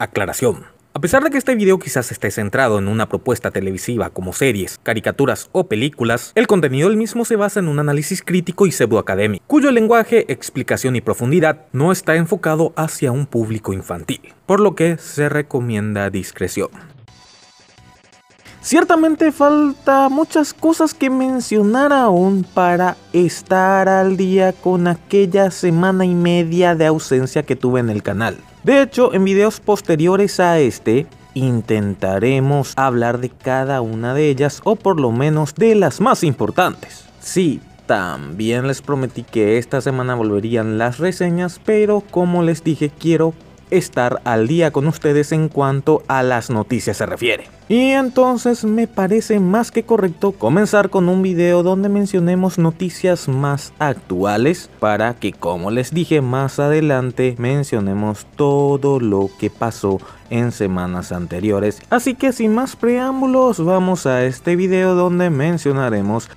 Aclaración. A pesar de que este video quizás esté centrado en una propuesta televisiva como series, caricaturas o películas, el contenido del mismo se basa en un análisis crítico y pseudoacadémico, cuyo lenguaje, explicación y profundidad no está enfocado hacia un público infantil, por lo que se recomienda discreción. Ciertamente falta muchas cosas que mencionar aún para estar al día con aquella semana y media de ausencia que tuve en el canal. De hecho, en videos posteriores a este, intentaremos hablar de cada una de ellas o por lo menos de las más importantes. Sí, también les prometí que esta semana volverían las reseñas, pero como les dije, quiero estar al día con ustedes en cuanto a las noticias se refiere. Y entonces me parece más que correcto comenzar con un video donde mencionemos noticias más actuales para que como les dije más adelante mencionemos todo lo que pasó en semanas anteriores. Así que sin más preámbulos vamos a este video donde mencionaremos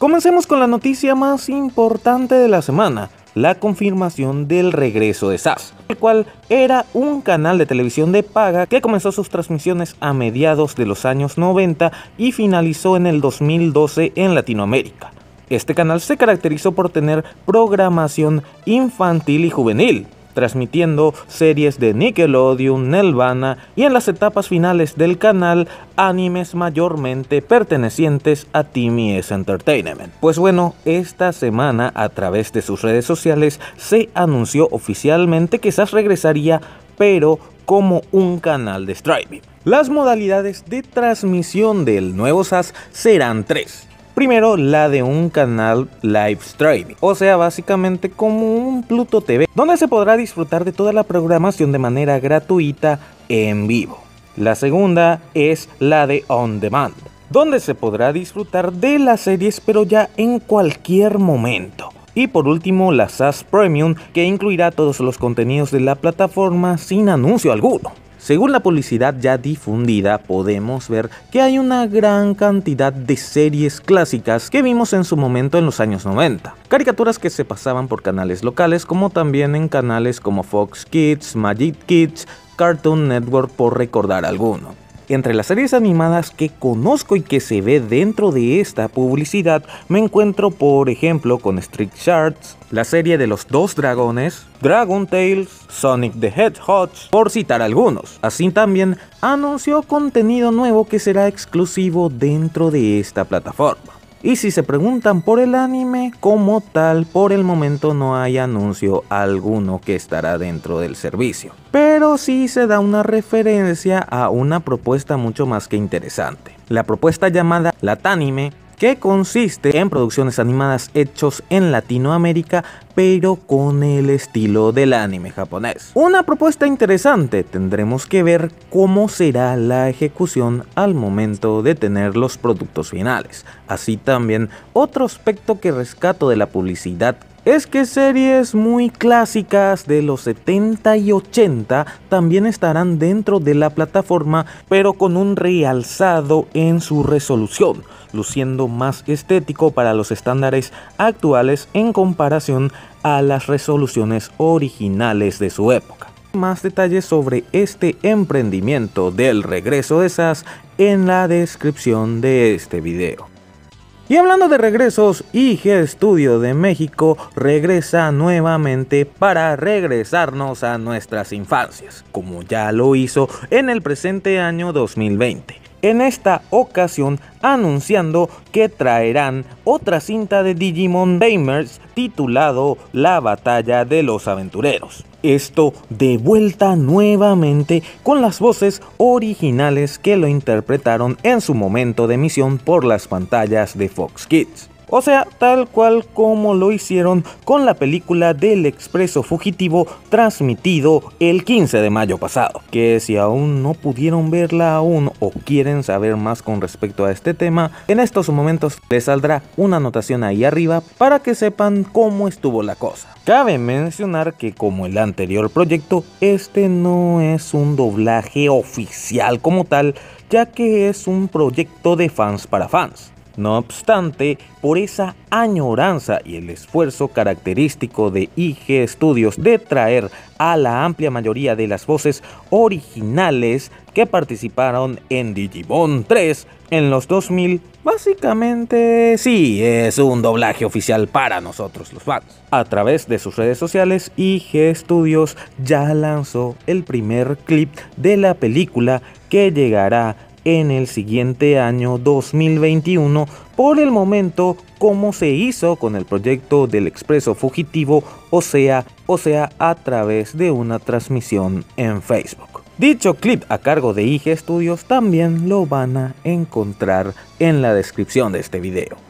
Comencemos con la noticia más importante de la semana, la confirmación del regreso de SAS, el cual era un canal de televisión de paga que comenzó sus transmisiones a mediados de los años 90 y finalizó en el 2012 en Latinoamérica. Este canal se caracterizó por tener programación infantil y juvenil, transmitiendo series de Nickelodeon, Nelvana y en las etapas finales del canal animes mayormente pertenecientes a TMS Entertainment. Pues bueno, esta semana a través de sus redes sociales se anunció oficialmente que SAS regresaría pero como un canal de streaming. Las modalidades de transmisión del nuevo SAS serán tres Primero, la de un canal live streaming, o sea, básicamente como un Pluto TV, donde se podrá disfrutar de toda la programación de manera gratuita en vivo. La segunda es la de on demand, donde se podrá disfrutar de las series pero ya en cualquier momento. Y por último, la SAS Premium, que incluirá todos los contenidos de la plataforma sin anuncio alguno. Según la publicidad ya difundida, podemos ver que hay una gran cantidad de series clásicas que vimos en su momento en los años 90. Caricaturas que se pasaban por canales locales como también en canales como Fox Kids, Magic Kids, Cartoon Network por recordar alguno. Entre las series animadas que conozco y que se ve dentro de esta publicidad, me encuentro por ejemplo con Street Sharks, la serie de los dos dragones, Dragon Tales, Sonic the Hedgehog, por citar algunos. Así también anunció contenido nuevo que será exclusivo dentro de esta plataforma. Y si se preguntan por el anime como tal, por el momento no hay anuncio alguno que estará dentro del servicio. Pero sí se da una referencia a una propuesta mucho más que interesante. La propuesta llamada Latanime que consiste en producciones animadas hechos en Latinoamérica pero con el estilo del anime japonés. Una propuesta interesante, tendremos que ver cómo será la ejecución al momento de tener los productos finales. Así también, otro aspecto que rescato de la publicidad es que series muy clásicas de los 70 y 80 también estarán dentro de la plataforma, pero con un realzado en su resolución, luciendo más estético para los estándares actuales en comparación a las resoluciones originales de su época. Más detalles sobre este emprendimiento del regreso de SAS en la descripción de este video. Y hablando de regresos, IG Studio de México regresa nuevamente para regresarnos a nuestras infancias, como ya lo hizo en el presente año 2020 en esta ocasión anunciando que traerán otra cinta de Digimon Gamers titulado La batalla de los aventureros. Esto de vuelta nuevamente con las voces originales que lo interpretaron en su momento de emisión por las pantallas de Fox Kids. O sea, tal cual como lo hicieron con la película del Expreso Fugitivo transmitido el 15 de mayo pasado. Que si aún no pudieron verla aún o quieren saber más con respecto a este tema, en estos momentos les saldrá una anotación ahí arriba para que sepan cómo estuvo la cosa. Cabe mencionar que como el anterior proyecto, este no es un doblaje oficial como tal, ya que es un proyecto de fans para fans. No obstante, por esa añoranza y el esfuerzo característico de IG Studios de traer a la amplia mayoría de las voces originales que participaron en Digimon 3 en los 2000, básicamente sí es un doblaje oficial para nosotros los fans. A través de sus redes sociales, IG Studios ya lanzó el primer clip de la película que llegará en el siguiente año 2021 por el momento como se hizo con el proyecto del expreso fugitivo o sea, o sea a través de una transmisión en Facebook. Dicho clip a cargo de IG Studios también lo van a encontrar en la descripción de este video.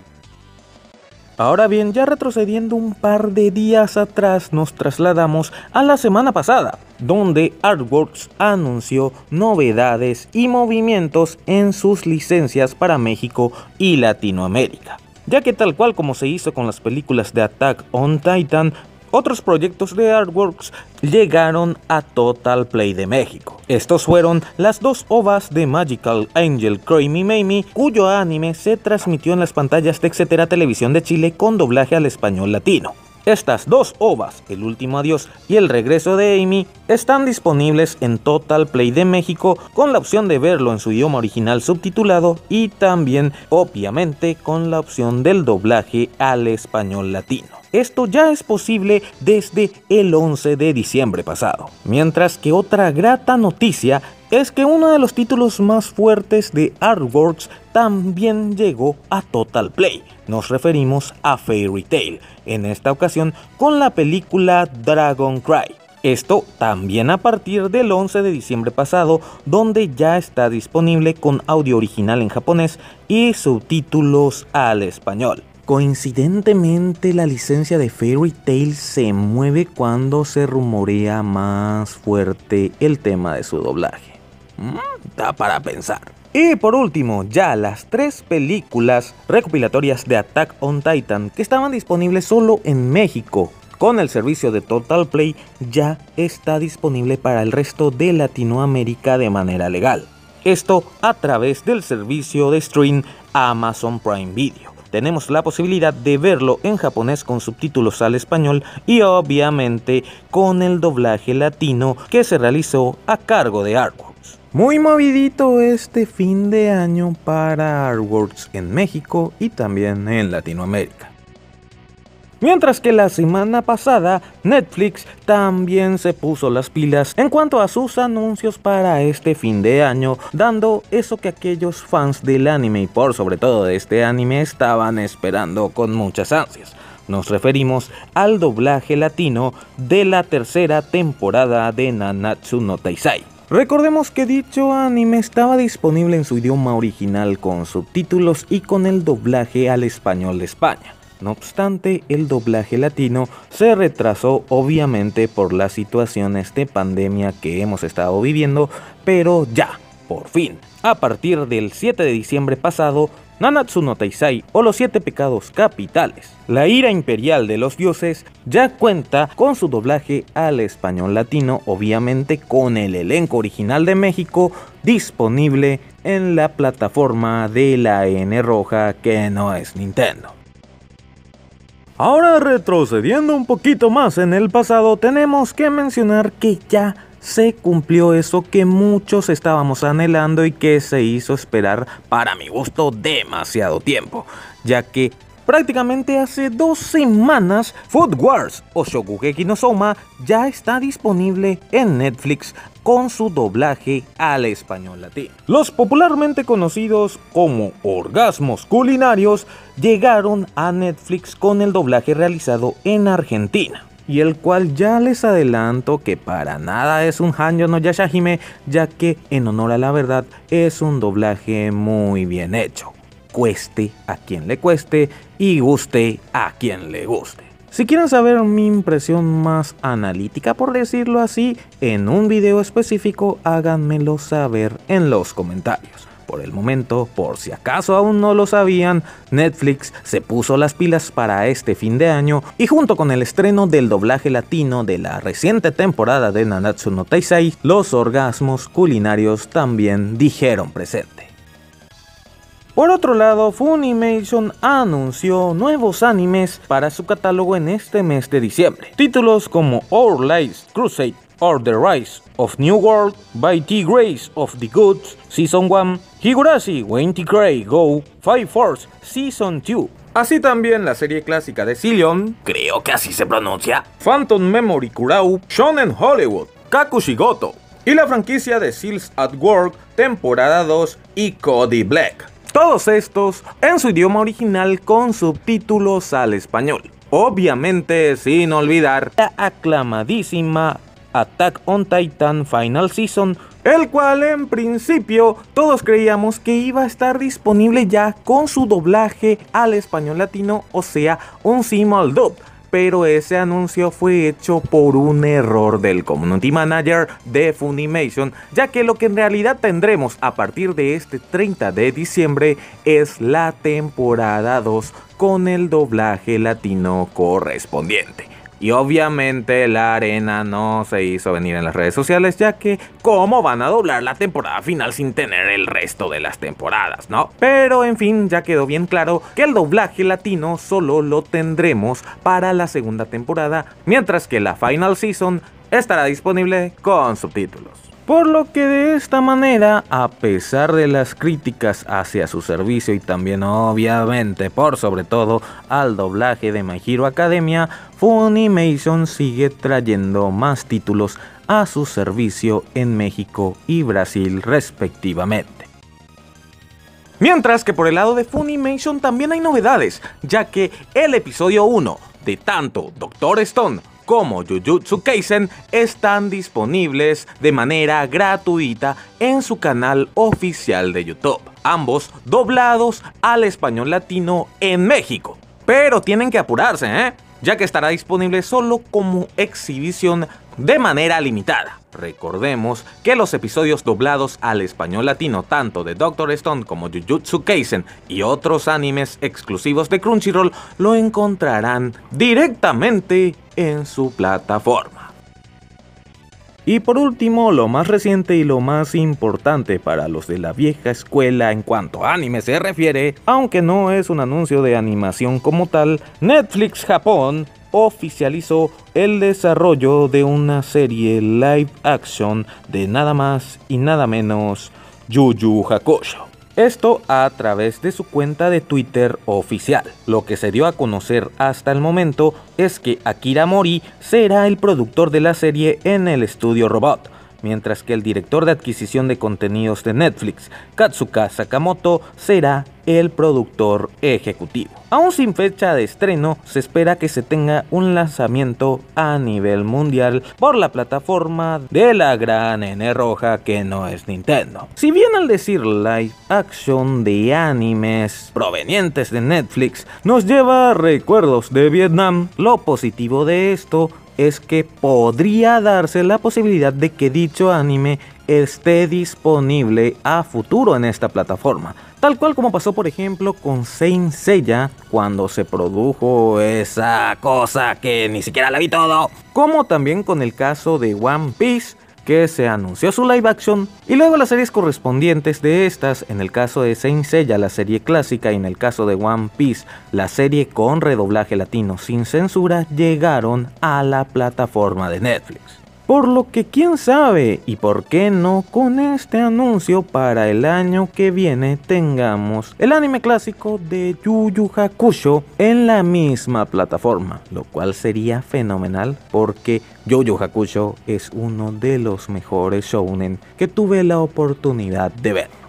Ahora bien, ya retrocediendo un par de días atrás, nos trasladamos a la semana pasada, donde Artworks anunció novedades y movimientos en sus licencias para México y Latinoamérica. Ya que tal cual como se hizo con las películas de Attack on Titan, otros proyectos de Artworks llegaron a Total Play de México. Estos fueron las dos ovas de Magical Angel Crazy Mamie, cuyo anime se transmitió en las pantallas de Etcétera Televisión de Chile con doblaje al español latino. Estas dos ovas, El último adiós y El regreso de Amy, están disponibles en Total Play de México con la opción de verlo en su idioma original subtitulado y también obviamente con la opción del doblaje al español latino. Esto ya es posible desde el 11 de diciembre pasado. Mientras que otra grata noticia es que uno de los títulos más fuertes de Artworks también llegó a Total Play. Nos referimos a Fairy Tail, en esta ocasión con la película Dragon Cry. Esto también a partir del 11 de diciembre pasado, donde ya está disponible con audio original en japonés y subtítulos al español. Coincidentemente la licencia de Fairy Tail se mueve cuando se rumorea más fuerte el tema de su doblaje. Mm, da para pensar. Y por último, ya las tres películas recopilatorias de Attack on Titan que estaban disponibles solo en México con el servicio de Total Play ya está disponible para el resto de Latinoamérica de manera legal. Esto a través del servicio de stream Amazon Prime Video tenemos la posibilidad de verlo en japonés con subtítulos al español y obviamente con el doblaje latino que se realizó a cargo de Artworks. Muy movidito este fin de año para Artworks en México y también en Latinoamérica. Mientras que la semana pasada Netflix también se puso las pilas en cuanto a sus anuncios para este fin de año, dando eso que aquellos fans del anime y por sobre todo de este anime estaban esperando con muchas ansias. Nos referimos al doblaje latino de la tercera temporada de Nanatsu no Taisai. Recordemos que dicho anime estaba disponible en su idioma original con subtítulos y con el doblaje al español de España. No obstante, el doblaje latino se retrasó obviamente por las situaciones de pandemia que hemos estado viviendo, pero ya, por fin, a partir del 7 de diciembre pasado, Nanatsu no Taisai o los siete pecados capitales, la ira imperial de los dioses, ya cuenta con su doblaje al español latino, obviamente con el elenco original de México disponible en la plataforma de la N roja que no es Nintendo. Ahora retrocediendo un poquito más en el pasado, tenemos que mencionar que ya se cumplió eso que muchos estábamos anhelando y que se hizo esperar para mi gusto demasiado tiempo, ya que prácticamente hace dos semanas Food Wars o Shokugeki no Soma ya está disponible en Netflix con su doblaje al español latino. Los popularmente conocidos como orgasmos culinarios llegaron a Netflix con el doblaje realizado en Argentina y el cual ya les adelanto que para nada es un Hanyo no Yashahime, ya que en honor a la verdad es un doblaje muy bien hecho. cueste a quien le cueste y guste a quien le guste. Si quieren saber mi impresión más analítica, por decirlo así, en un video específico, háganmelo saber en los comentarios. Por el momento, por si acaso aún no lo sabían, Netflix se puso las pilas para este fin de año y junto con el estreno del doblaje latino de la reciente temporada de Nanatsu no Taisai, los orgasmos culinarios también dijeron presente. Por otro lado, Funimation anunció nuevos animes para su catálogo en este mes de diciembre. Títulos como Our Lives Crusade or The Rise of New World by T. Grace of the Goods Season 1, Higurashi When T. Gray Go Five Force Season 2. Así también la serie clásica de Zillion, creo que así se pronuncia, Phantom Memory Kurau, Shonen Hollywood, Kakushigoto, y la franquicia de Seals at Work, temporada 2 y Cody Black. Todos estos en su idioma original con subtítulos al español. Obviamente sin olvidar la aclamadísima Attack on Titan Final Season, el cual en principio todos creíamos que iba a estar disponible ya con su doblaje al español latino, o sea, un simul dub pero ese anuncio fue hecho por un error del community manager de Funimation, ya que lo que en realidad tendremos a partir de este 30 de diciembre es la temporada 2 con el doblaje latino correspondiente. Y obviamente la arena no se hizo venir en las redes sociales ya que cómo van a doblar la temporada final sin tener el resto de las temporadas, ¿no? Pero en fin, ya quedó bien claro que el doblaje latino solo lo tendremos para la segunda temporada, mientras que la final season estará disponible con subtítulos. Por lo que de esta manera, a pesar de las críticas hacia su servicio y también obviamente por sobre todo al doblaje de My Hero Academia, Funimation sigue trayendo más títulos a su servicio en México y Brasil respectivamente. Mientras que por el lado de Funimation también hay novedades, ya que el episodio 1 de tanto Doctor Stone como Jujutsu Kaisen están disponibles de manera gratuita en su canal oficial de YouTube, ambos doblados al español latino en México. Pero tienen que apurarse, ¿eh? ya que estará disponible solo como exhibición de manera limitada. Recordemos que los episodios doblados al español latino tanto de Doctor Stone como Jujutsu Kaisen y otros animes exclusivos de Crunchyroll lo encontrarán directamente en su plataforma. Y por último, lo más reciente y lo más importante para los de la vieja escuela en cuanto a anime se refiere, aunque no es un anuncio de animación como tal, Netflix Japón oficializó el desarrollo de una serie live action de nada más y nada menos Yu Yu Hakusho. Esto a través de su cuenta de Twitter oficial. Lo que se dio a conocer hasta el momento es que Akira Mori será el productor de la serie en el estudio Robot mientras que el director de adquisición de contenidos de Netflix, Katsuka Sakamoto, será el productor ejecutivo. Aún sin fecha de estreno, se espera que se tenga un lanzamiento a nivel mundial por la plataforma de la gran N roja que no es Nintendo. Si bien al decir live action de animes provenientes de Netflix nos lleva a recuerdos de Vietnam, lo positivo de esto es que podría darse la posibilidad de que dicho anime esté disponible a futuro en esta plataforma. Tal cual como pasó por ejemplo con Saint Seiya cuando se produjo esa cosa que ni siquiera la vi todo. Como también con el caso de One Piece que se anunció su live action y luego las series correspondientes de estas, en el caso de Saint Seiya la serie clásica y en el caso de One Piece la serie con redoblaje latino sin censura, llegaron a la plataforma de Netflix. Por lo que quién sabe y por qué no con este anuncio para el año que viene tengamos el anime clásico de Yu Yu Hakusho en la misma plataforma, lo cual sería fenomenal porque Yu Yu Hakusho es uno de los mejores shounen que tuve la oportunidad de ver.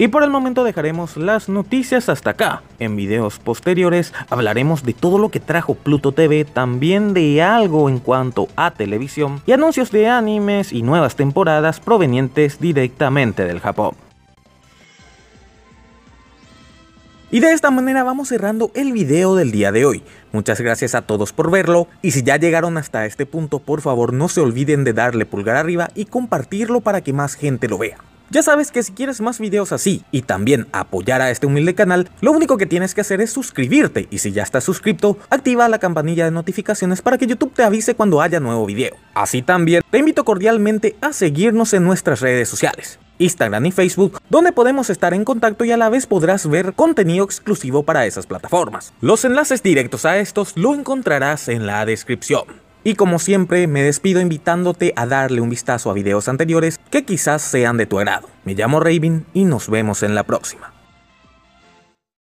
Y por el momento dejaremos las noticias hasta acá. En videos posteriores hablaremos de todo lo que trajo Pluto TV, también de algo en cuanto a televisión y anuncios de animes y nuevas temporadas provenientes directamente del Japón. Y de esta manera vamos cerrando el video del día de hoy. Muchas gracias a todos por verlo y si ya llegaron hasta este punto por favor no se olviden de darle pulgar arriba y compartirlo para que más gente lo vea. Ya sabes que si quieres más videos así y también apoyar a este humilde canal, lo único que tienes que hacer es suscribirte y si ya estás suscrito, activa la campanilla de notificaciones para que YouTube te avise cuando haya nuevo video. Así también, te invito cordialmente a seguirnos en nuestras redes sociales. Instagram y Facebook, donde podemos estar en contacto y a la vez podrás ver contenido exclusivo para esas plataformas. Los enlaces directos a estos lo encontrarás en la descripción. Y como siempre, me despido invitándote a darle un vistazo a videos anteriores que quizás sean de tu agrado. Me llamo Raven y nos vemos en la próxima.